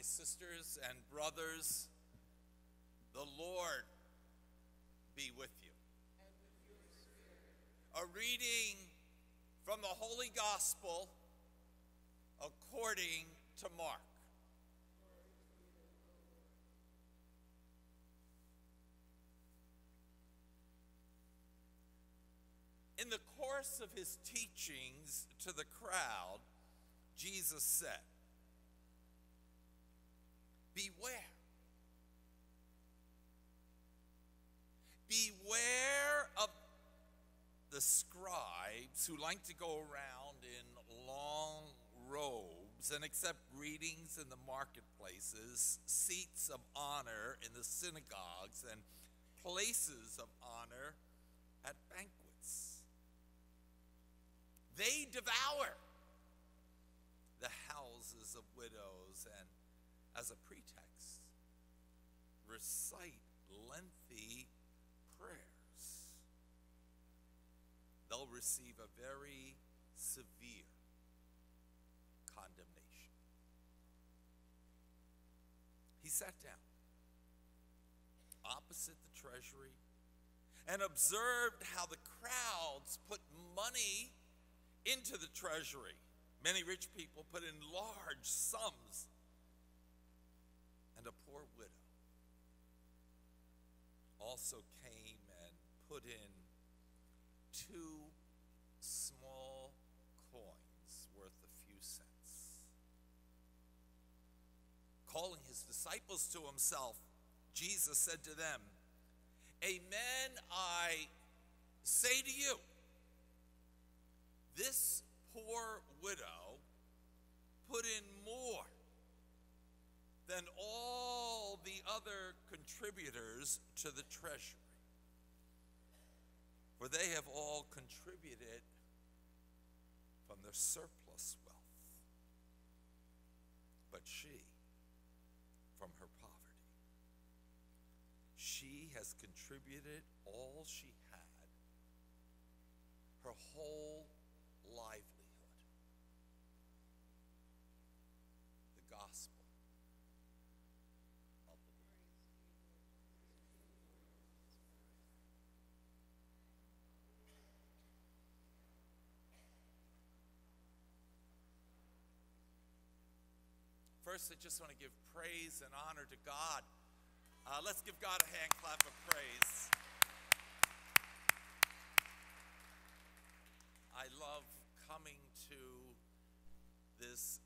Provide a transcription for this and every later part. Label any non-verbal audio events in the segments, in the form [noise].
my sisters and brothers, the Lord be with you. A reading from the Holy Gospel according to Mark. In the course of his teachings to the crowd, Jesus said, Beware. Beware of the scribes who like to go around in long robes and accept greetings in the marketplaces, seats of honor in the synagogues, and places of honor at banquets. They devour the houses of widows and, as a pretext, recite lengthy prayers. They'll receive a very severe condemnation. He sat down opposite the treasury and observed how the crowds put money into the treasury. Many rich people put in large sums, and a poor widow also came and put in two small coins worth a few cents. Calling his disciples to himself, Jesus said to them, Amen, I say to you, this poor widow put in more than all the other contributors to the treasury. For they have all contributed from their surplus wealth. But she, from her poverty, she has contributed all she had, her whole livelihood. The gospel of the Lord. First, I just want to give praise and honor to God. Uh, let's give God a hand clap of praise. I love coming to this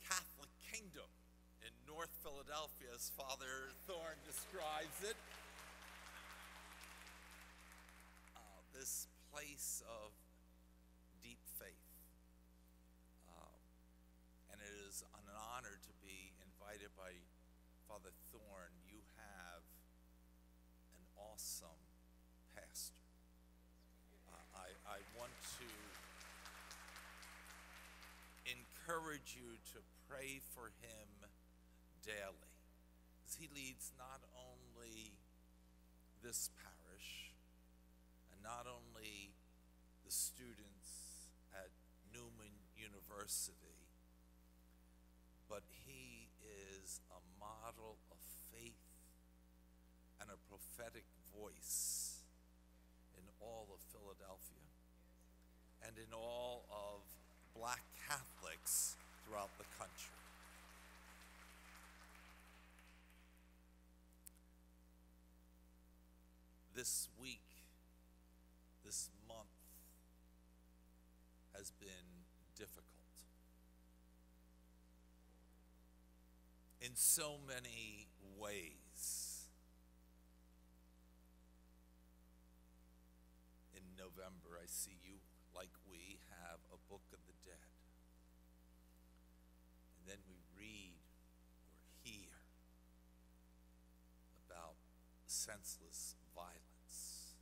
Catholic kingdom in North Philadelphia, as Father Thorne describes it. Uh, this place of deep faith. Um, and it is an honor to be invited by Father Thorne. You have an awesome pastor. Uh, I, I want to encourage you to pray for him daily he leads not only this parish and not only the students at Newman University, of faith and a prophetic voice in all of Philadelphia and in all of black Catholics throughout the country. This month has been difficult so many ways. In November, I see you, like we, have a Book of the Dead. And then we read or hear about senseless violence.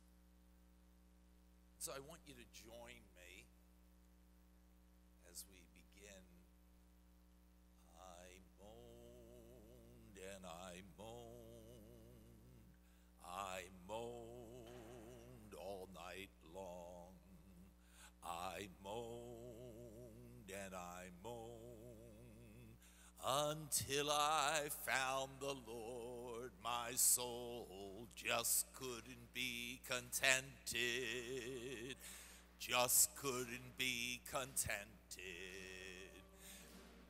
So I want you to join Until I found the Lord, my soul just couldn't be contented. Just couldn't be contented.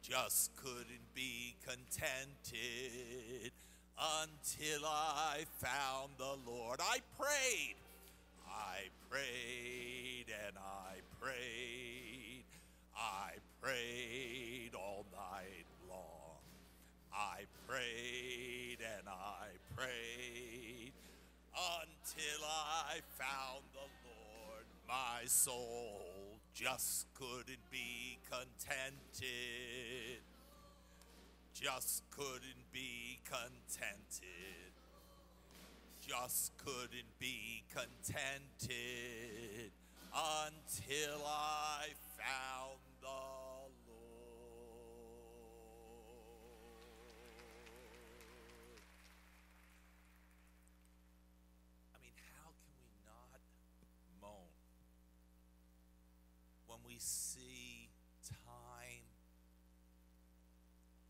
Just couldn't be contented until I found the Lord. I prayed. I prayed and I prayed. I prayed prayed and I prayed until I found the Lord. My soul just couldn't be contented. Just couldn't be contented. Just couldn't be contented until I found the we see time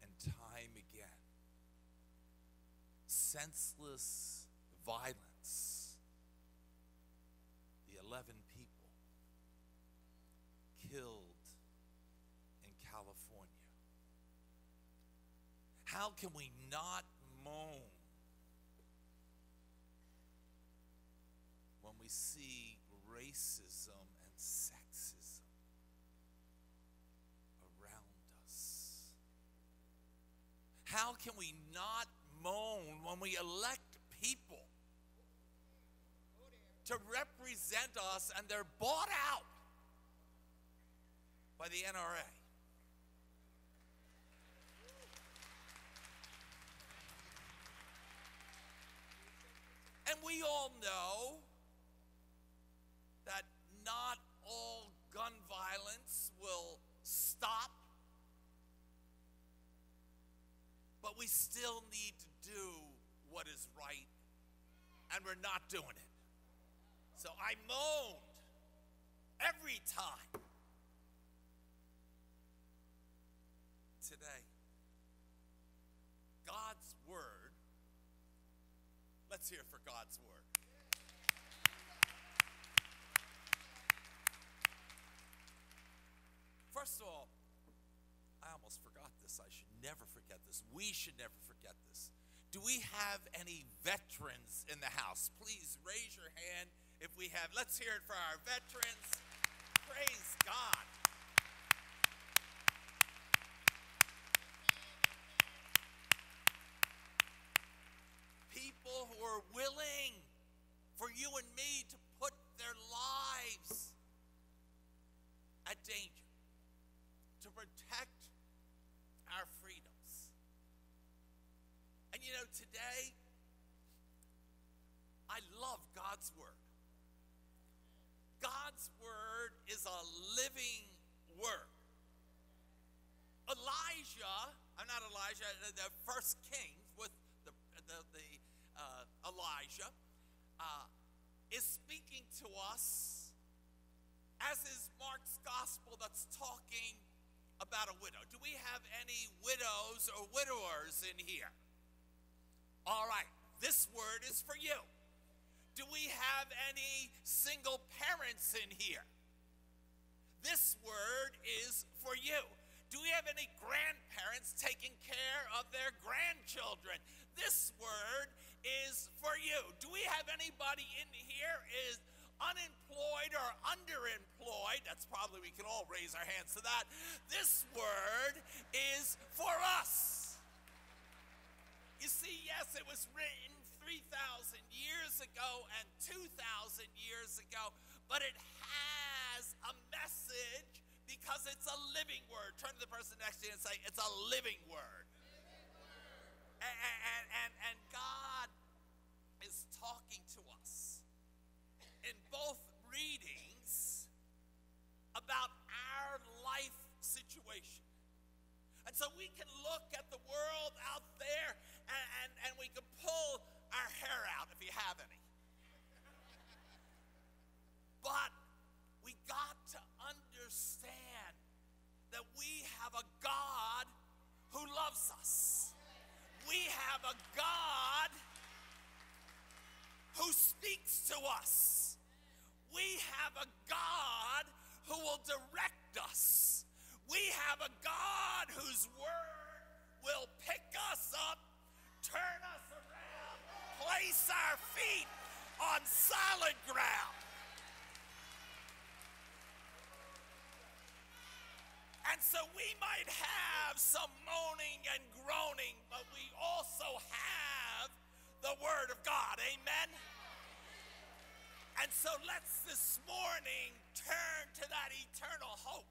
and time again senseless violence? The 11 people killed in California. How can we not moan when we see racism and sexism around us? How can we not moan when we elect people to represent us and they're bought out by the NRA? And we all know that not all gun violence will stop, but we still need to do what is right, and we're not doing it. So I moaned every time. Today, God's Word, let's hear for God's Word. First of all, this. I should never forget this. We should never forget this. Do we have any veterans in the house? Please raise your hand if we have. Let's hear it for our veterans. Praise God. People who are willing for you and me to put their lives at danger to protect our freedoms. And you know, today, I love God's Word. God's Word is a living Word. Elijah, I'm not Elijah, the first Kings with the, the, the uh, Elijah, uh, is speaking to us, as is Mark's gospel that's talking about a widow. Do we have any widows or widowers in here? All right, this word is for you. Do we have any single parents in here? This word is for you. Do we have any grandparents taking care of their grandchildren? This word is for you. Do we have anybody in here is unemployed or underemployed? That's probably we can all raise our hands to that. This word is for us. You see, yes, it was written 3,000 years ago and 2,000 years ago, but it has a message because it's a living word. Turn to the person next to you and say, It's a living word. And, and, and, and God is talking to us in both readings about our life situation. And so we can look at the world out there so we might have some moaning and groaning, but we also have the Word of God. Amen? And so let's this morning turn to that eternal hope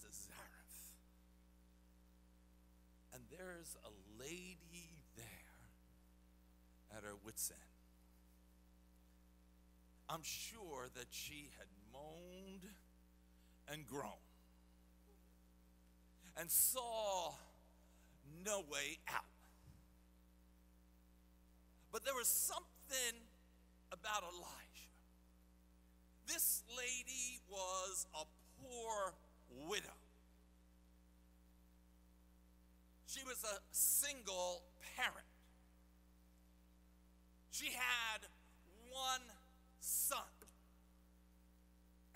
to Zarephath. And there's a lady there at her wits' end. I'm sure that she had moaned and groaned and saw no way out. But there was something about Elijah. This lady was a poor widow. She was a single parent. She had one son.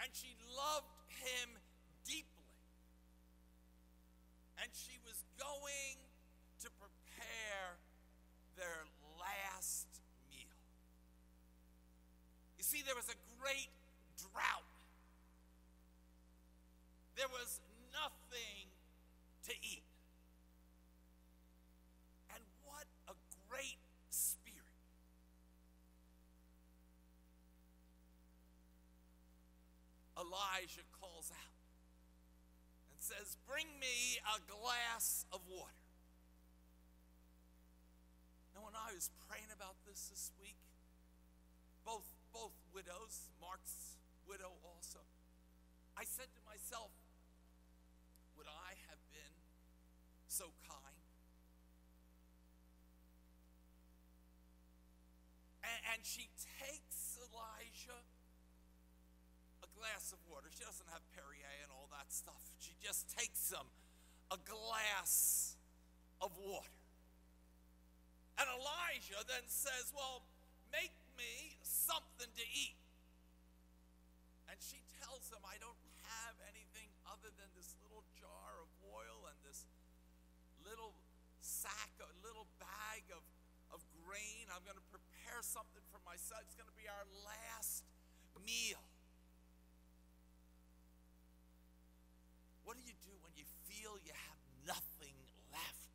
And she loved him deeply. And she was going to prepare their last meal. You see, there was a great drought. There was nothing to eat. And what a great spirit. Elijah calls out and says, Bring me a glass of water. Now, when I was praying about this this week, both, both widows, Mark's widow also, I said to myself, Would I have been so kind? And, and she takes Elijah a glass of water. She doesn't have Perrier and all that stuff. She just takes him a glass of water. And Elijah then says, Well, make me something to eat. And she tells him, I don't other than this little jar of oil and this little sack, a little bag of, of grain. I'm going to prepare something for my son. It's going to be our last meal. What do you do when you feel you have nothing left?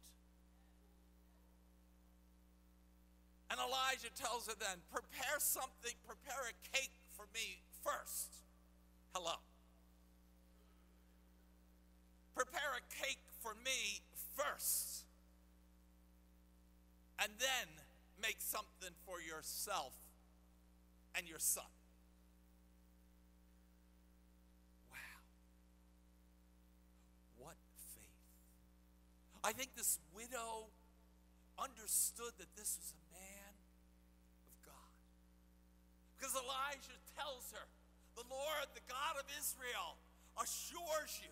And Elijah tells her then, prepare something, prepare a cake for me first. Hello. Prepare a cake for me first. And then make something for yourself and your son. Wow. What faith. I think this widow understood that this was a man of God. Because Elijah tells her, the Lord, the God of Israel, assures you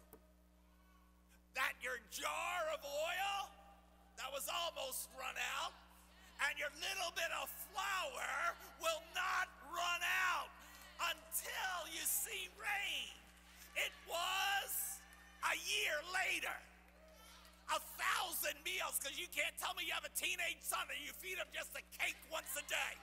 that your jar of oil that was almost run out and your little bit of flour will not run out until you see rain. It was a year later. A thousand meals, because you can't tell me you have a teenage son and you feed him just a cake once a day.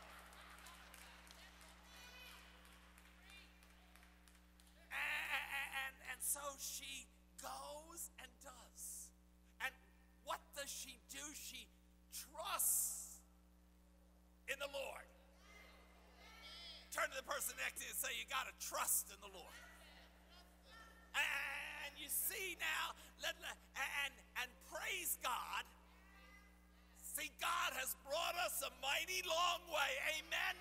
And, and, and so she goes and does. And what does she do? She person next to you and say, You got to trust in the Lord. And you see now, let, and, and praise God. See, God has brought us a mighty long way. Amen.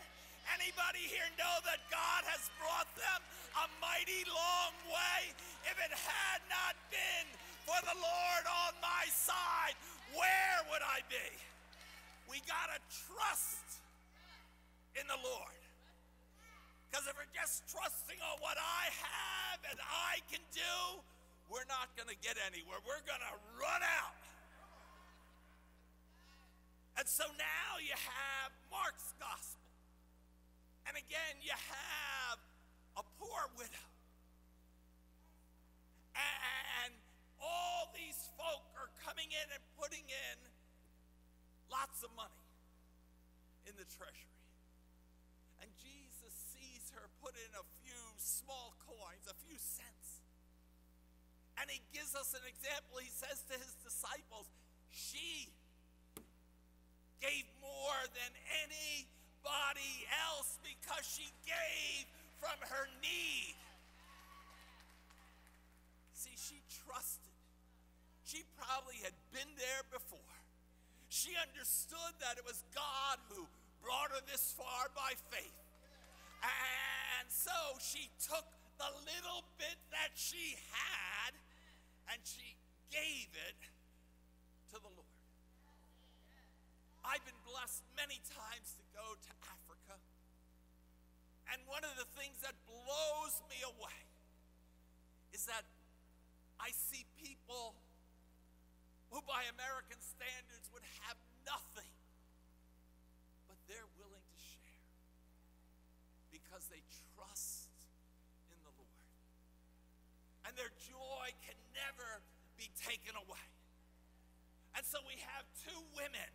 Anybody here know that God has brought them a mighty long way? If it had not been for the Lord on my side, where would I be? We got to trust in the Lord. Because if we're just trusting on what I have and I can do, we're not going to get anywhere. We're going to run out. And so now you have Mark's gospel. And again, you have a poor widow. And all these folk are coming in and putting in lots of money in the treasury coins, a few cents. And he gives us an example. He says to his disciples, She gave more than anybody else because she gave from her need. See, she trusted. She probably had been there before. She understood that it was God who brought her this far by faith. And so she took the little bit that she had and she gave it to the Lord. I've been blessed many times to go to Africa. And one of the things that blows me away is that I see people who, by American standards, would have nothing but they're willing to share because they And their joy can never be taken away. And so we have two women,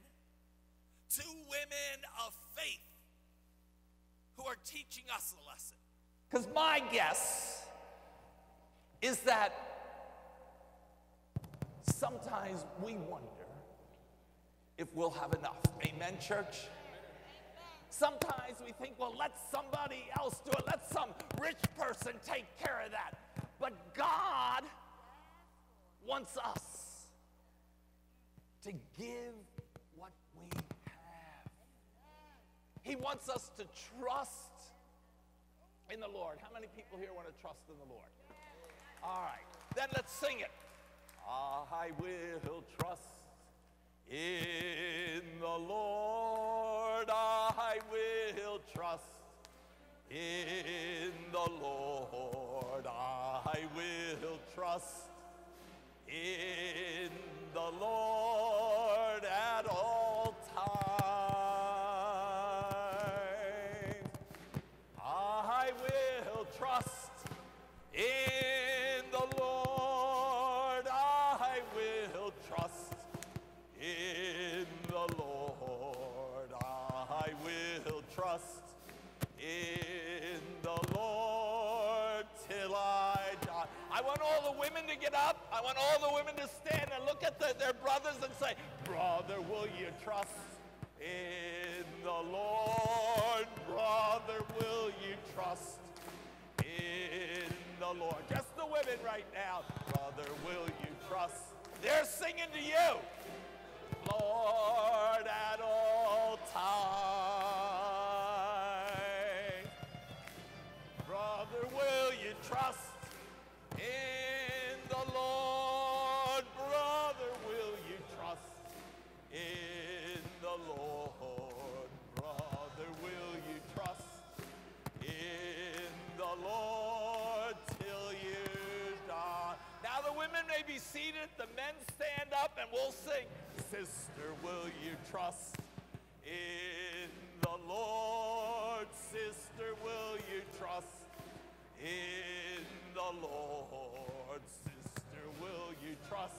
two women of faith who are teaching us a lesson. Because my guess is that sometimes we wonder if we'll have enough. Amen, church? Sometimes we think, well, let somebody else do it. Let some rich person take care of that. But God wants us to give what we have. He wants us to trust in the Lord. How many people here want to trust in the Lord? All right, then let's sing it. I will trust in the Lord I will trust. In the Lord I will trust. In the Lord at all times. Seated, the men stand up, and we'll sing. Sister, will you trust in the Lord? Sister, will you trust in the Lord? Sister, will you trust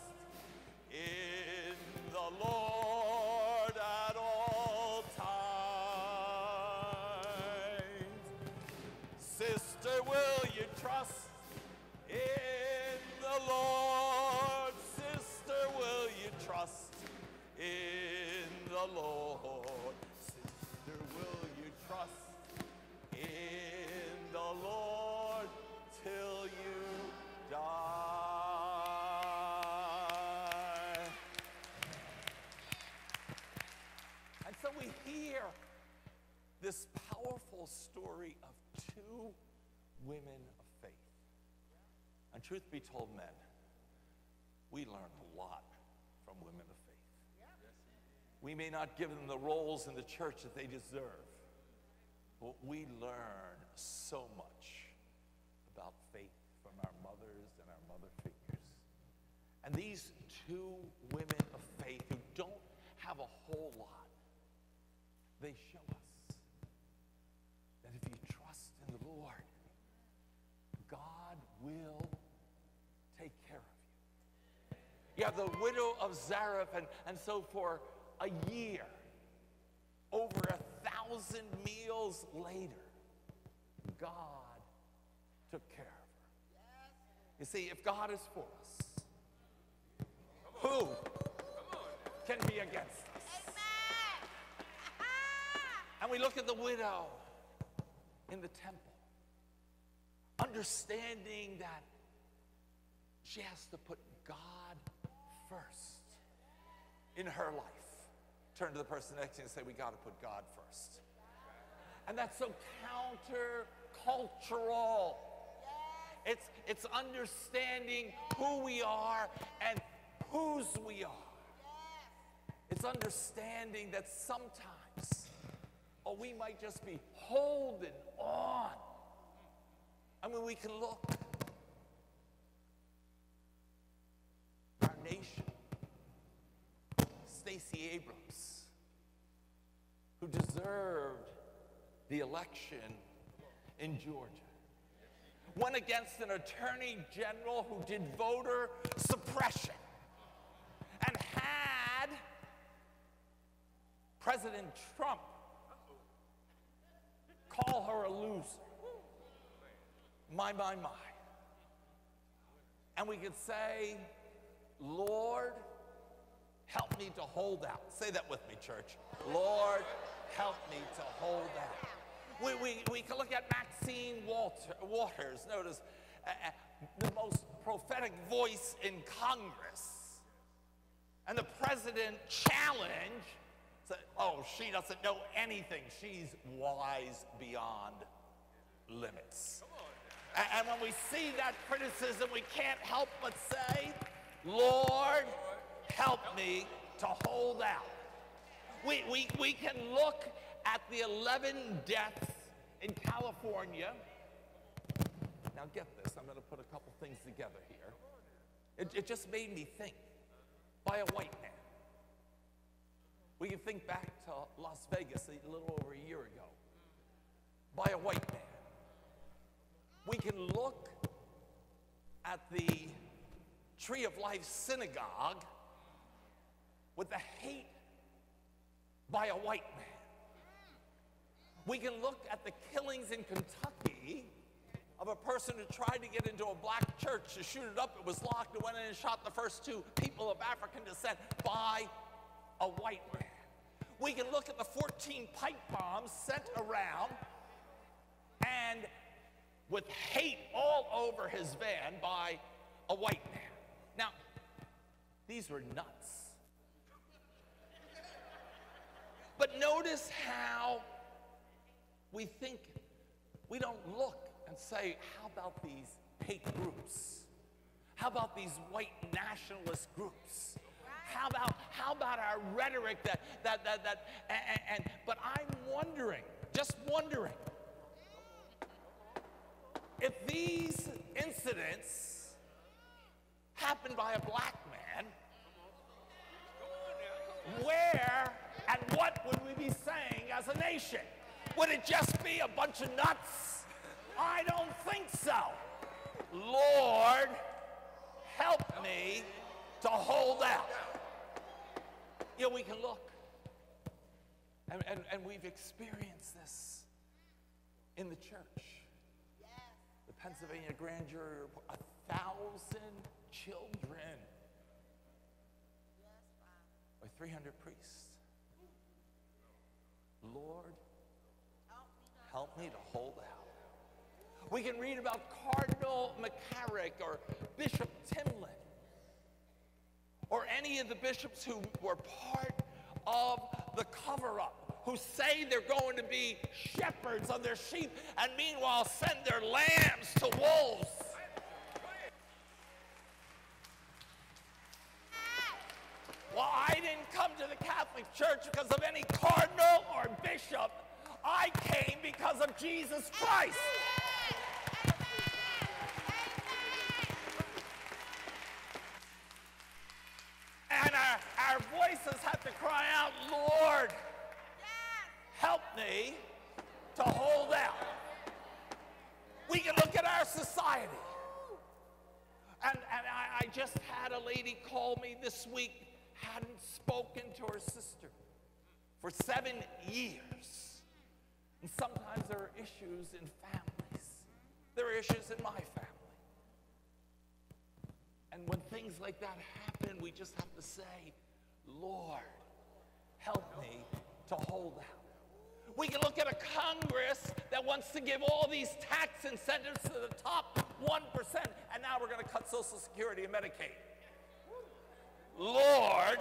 in the Lord at all times? Sister, will you trust in the Lord? Lord. Sister, will you trust in the Lord till you die? And so we hear this powerful story of two women of faith. And truth be told, men, we learned a lot we may not give them the roles in the church that they deserve, but we learn so much about faith from our mothers and our mother figures. And these two women of faith who don't have a whole lot, they show us that if you trust in the Lord, God will take care of you. You have the widow of Zarephath, and, and so for a year, over a thousand meals later, God took care of her. You see, if God is for us, who can be against us? And we look at the widow in the temple, understanding that she has to put God first in her life. Turn to the person next to you and say, We got to put God first. And that's so countercultural. It's, it's understanding who we are and whose we are. It's understanding that sometimes, or we might just be holding on. I mean, we can look. Our nation, Stacey Abrams, who deserved the election in Georgia, went against an attorney general who did voter suppression and had President Trump call her a loser. My, my, my. And we could say, Lord, help me to hold out. Say that with me, church. Lord, help me to hold out. We, we, we can look at Maxine Walter, Waters, notice, uh, uh, the most prophetic voice in Congress. And the president challenged, said, oh, she doesn't know anything. She's wise beyond limits. And, and when we see that criticism, we can't help but say, Lord, help me to hold out. We, we, we can look at the 11 deaths in California. Now, get this, I'm going to put a couple things together here. It, it just made me think by a white man. We can think back to Las Vegas a little over a year ago by a white man. We can look at the Tree of Life Synagogue with the hate by a white man. We can look at the killings in Kentucky of a person who tried to get into a black church to shoot it up. It was locked and went in and shot the first two people of African descent by a white man. We can look at the 14 pipe bombs sent around and with hate all over his van by a white man. Now, these were nuts. But notice how we think, we don't look and say, how about these hate groups? How about these white nationalist groups? How about, how about our rhetoric that, that, that, that and, and, but I'm wondering, just wondering, if these incidents happened by a black man, where and what would we be saying as a nation? Would it just be a bunch of nuts? I don't think so. Lord, help me to hold out. You know, we can look. And, and, and we've experienced this in the church. The Pennsylvania grand jury, a thousand children or 300 priests. Lord, help me to hold out. We can read about Cardinal McCarrick or Bishop Timlin or any of the bishops who were part of the cover up who say they're going to be shepherds of their sheep and meanwhile send their lambs to wolves. Well, I didn't come to the Catholic Church because of any cardinal or bishop. I came because of Jesus Christ. And our, our voices have to cry out, Lord, help me to hold out. We can look at our society. And, and I, I just had a lady call me this week, hadn't spoken to her sister for seven years. And sometimes there are issues in families. There are issues in my family. And when things like that happen, we just have to say, Lord, help me to hold out. We can look at a Congress that wants to give all these tax incentives to the top 1%, and now we're going to cut Social Security and Medicaid. Lord,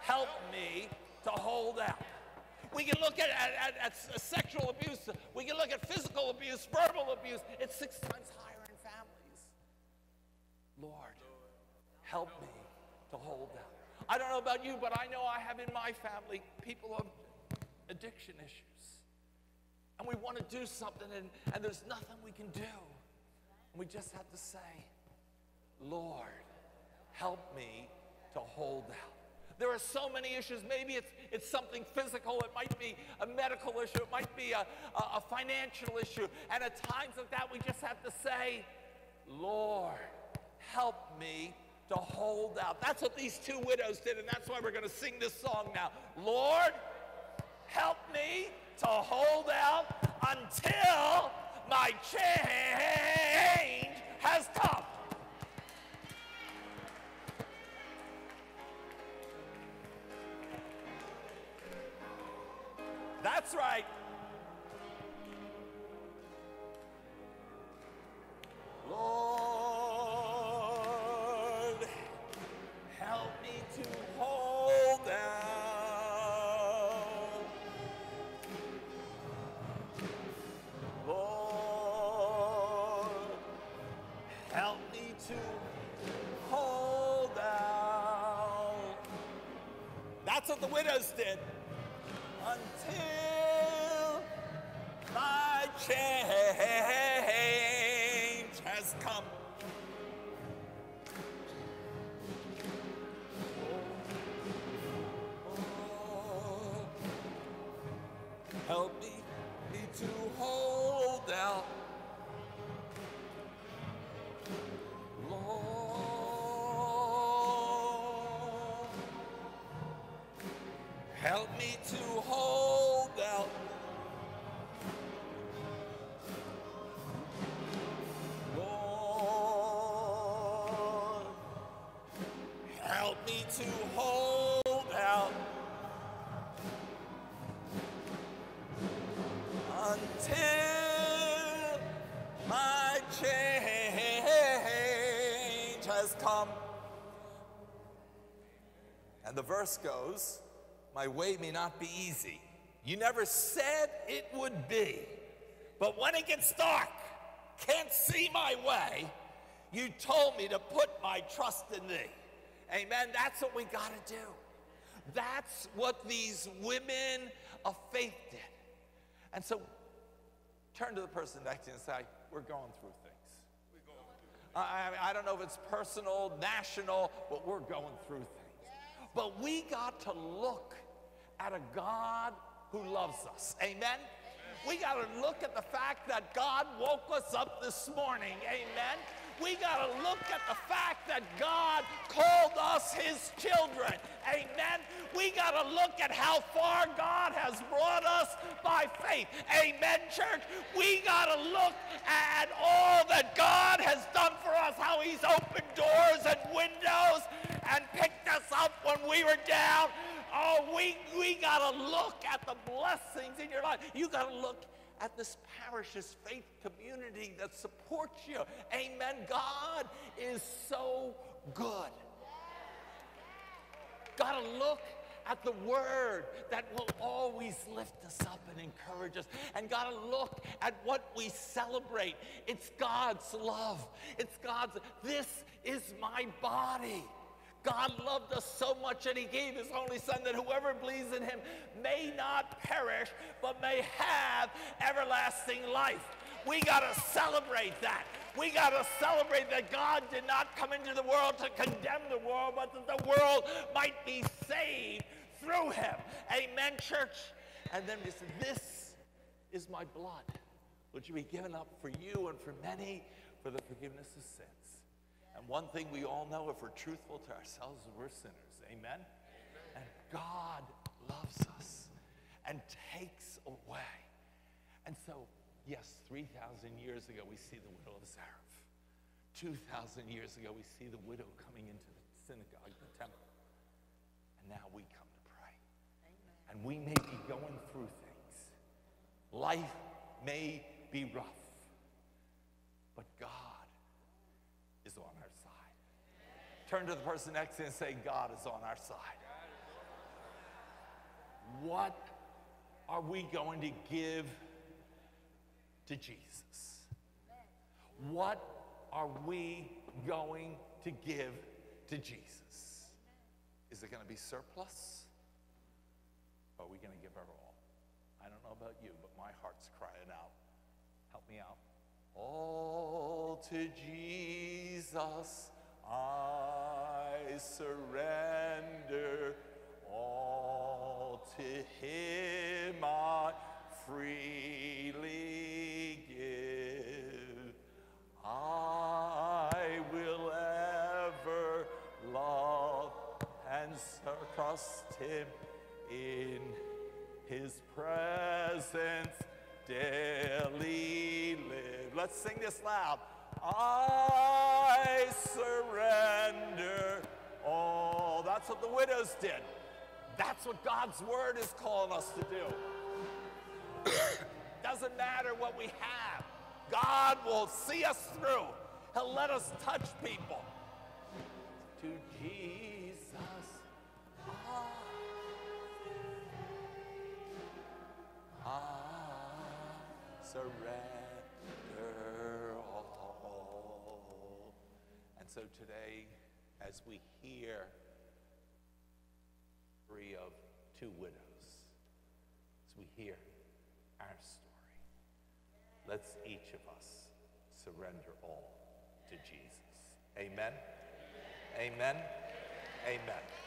help me to hold out. We can look at, at, at, at sexual abuse. We can look at physical abuse, verbal abuse. It's six times higher in families. Lord, help me to hold out. I don't know about you, but I know I have in my family people of addiction issues. And we want to do something, and, and there's nothing we can do. And we just have to say, Lord, help me to hold out. There are so many issues. Maybe it's, it's something physical, it might be a medical issue, it might be a, a, a financial issue. And at times like that, we just have to say, Lord, help me to hold out. That's what these two widows did, and that's why we're going to sing this song now. Lord, help me to hold out until my change has come. That's right. Help me to hold out. Lord, help me to hold out until my change has come. And the verse goes, My way may not be easy. You never said it would be. But when it gets dark, can't see my way, you told me to put my trust in thee. Amen. That's what we got to do. That's what these women of faith did. And so turn to the person next to you and say, We're going through things. I, I, don't know if it's personal, national, but we're going through things. But we got to look at a God who loves us. Amen? We got to look at the fact that God woke us up this morning. Amen? We got to look at the fact that God called us his children. Amen. We got to look at how far God has brought us by faith. Amen, church. We got to look at all that God has done for us, how he's opened doors and windows and picked us up when we were down. Oh, we, we got to look at the blessings in your life. You got to look at this parish's faith community that supports you. Amen. God is so good. Got to look at the word that will always lift us up and encourage us. And got to look at what we celebrate. It's God's love. It's God's, this is my body. God loved us so much that he gave his only son that whoever believes in him may not perish, but may have everlasting life. We got to celebrate that. We got to celebrate that God did not come into the world to condemn the world, but that the world might be saved through him. Amen, church. And then he said, This is my blood, which will be given up for you and for many for the forgiveness of sins. And one thing we all know, if we're truthful to ourselves, we're sinners. Amen? And God loves us and takes away. And so, yes, 3,000 years ago, we see the widow of Zarephath. 2,000 years ago, we see the widow coming into the synagogue, the temple. And now we come to pray. And we may be going through things. Life may be rough, but God is on our side. Turn to the person next to you and say, God is on our side. What are we going to give to Jesus? What are we going to give to Jesus? Is it going to be surplus? Or are we going to give our all? I don't know about you, but my heart's crying out. Help me out. All to Jesus I surrender. All to Him I freely give. I will ever love and trust Him in His presence daily live. Let's sing this loud. I surrender all. That's what the widows did. That's what God's word is calling us to do. [coughs] Doesn't matter what we have, God will see us through. He'll let us touch people. To Jesus. I, I surrender so today, as we hear three of two widows, as we hear our story, let's each of us surrender all to Jesus. Amen. Amen. Amen.